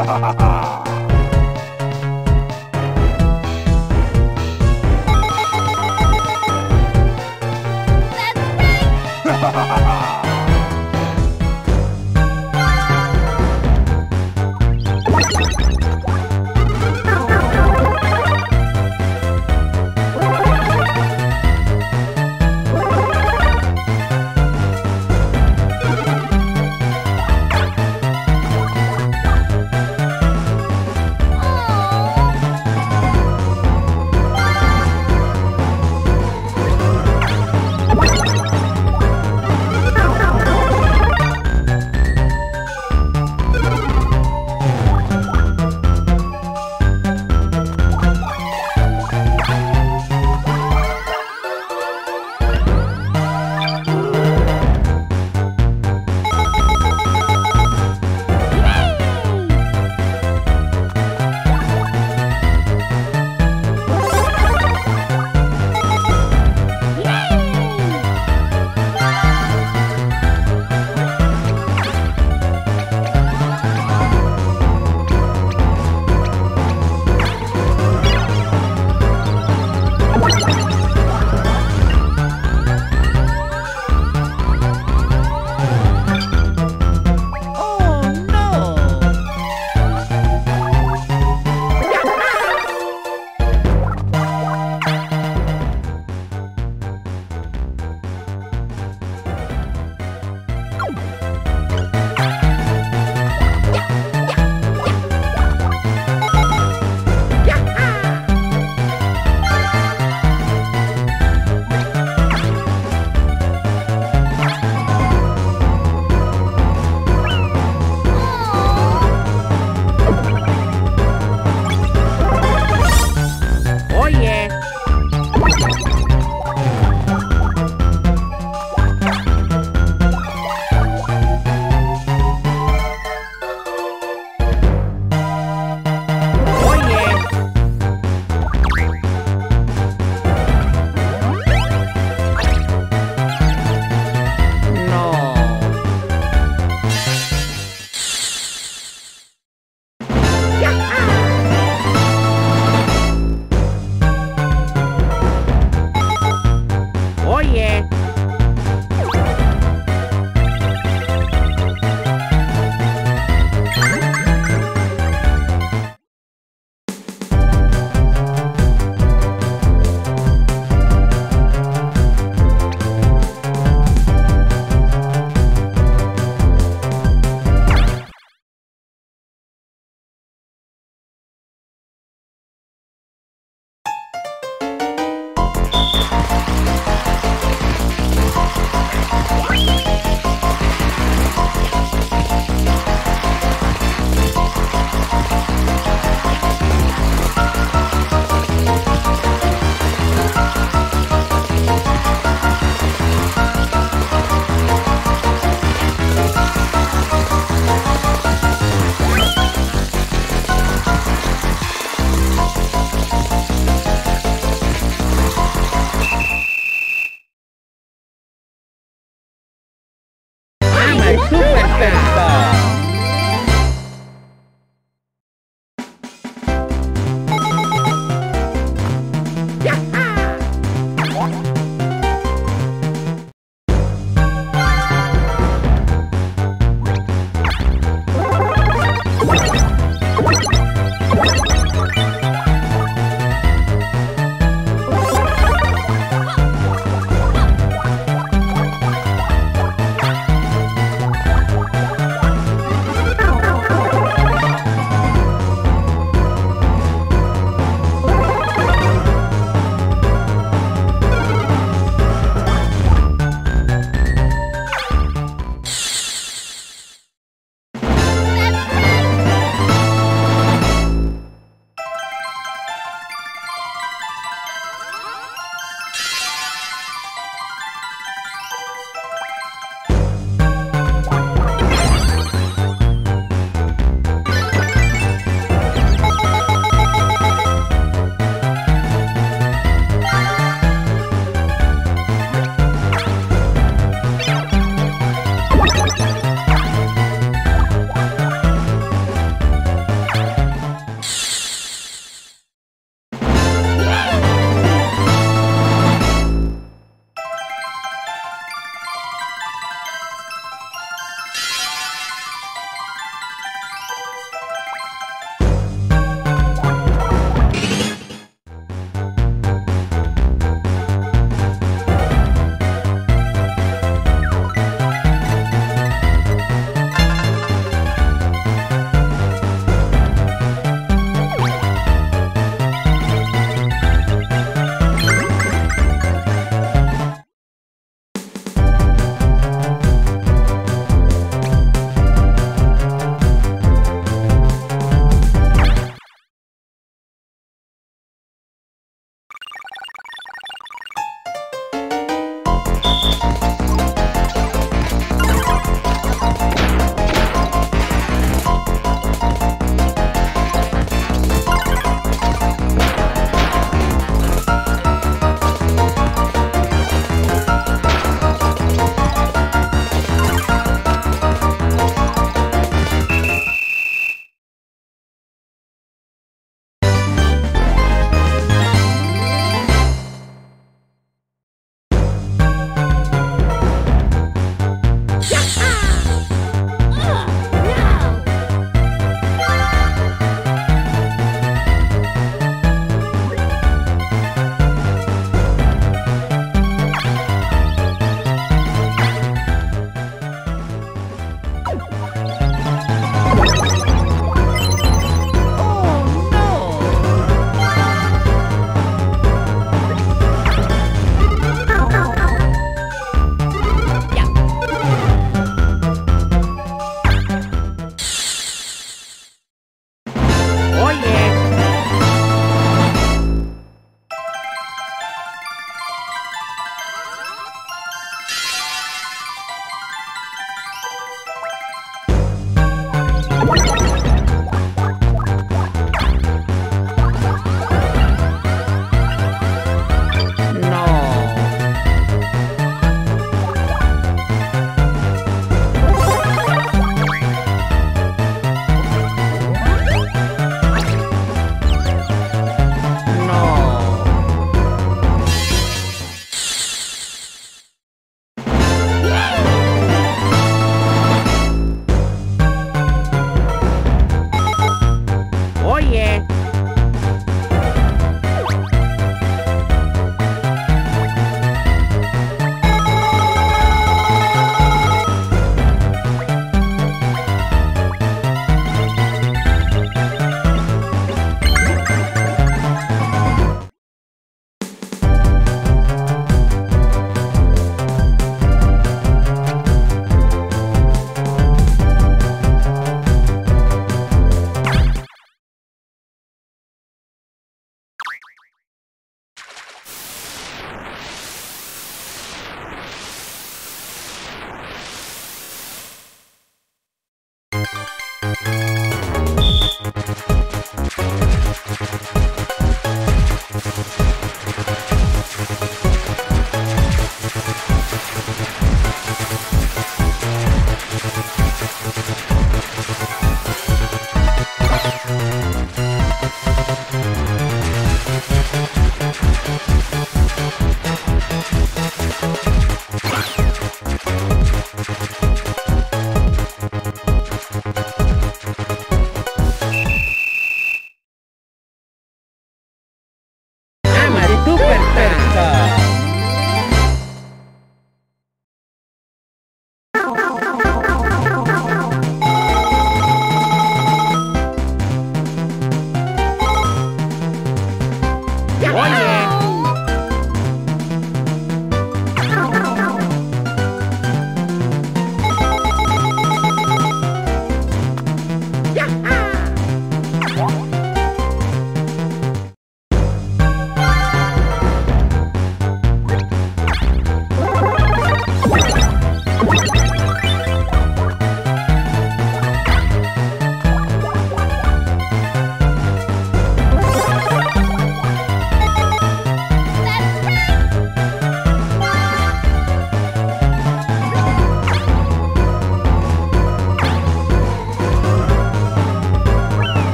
ha ha ha ha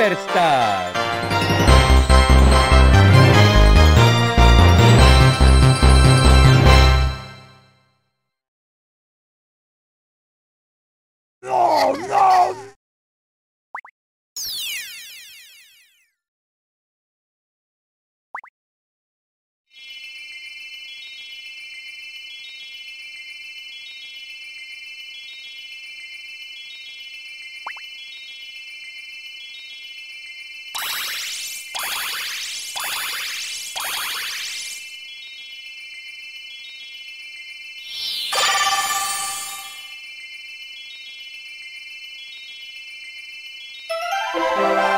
superstar. Blah,